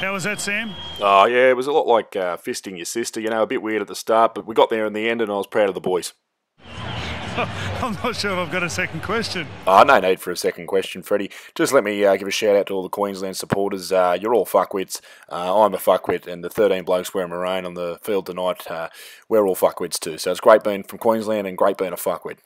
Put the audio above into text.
How was that, Sam? Oh, yeah, it was a lot like uh, fisting your sister, you know, a bit weird at the start, but we got there in the end and I was proud of the boys. I'm not sure if I've got a second question. Oh, no need for a second question, Freddie. Just let me uh, give a shout out to all the Queensland supporters. Uh, you're all fuckwits. Uh, I'm a fuckwit, and the 13 blokes wearing maroon on the field tonight, uh, we're all fuckwits too. So it's great being from Queensland and great being a fuckwit.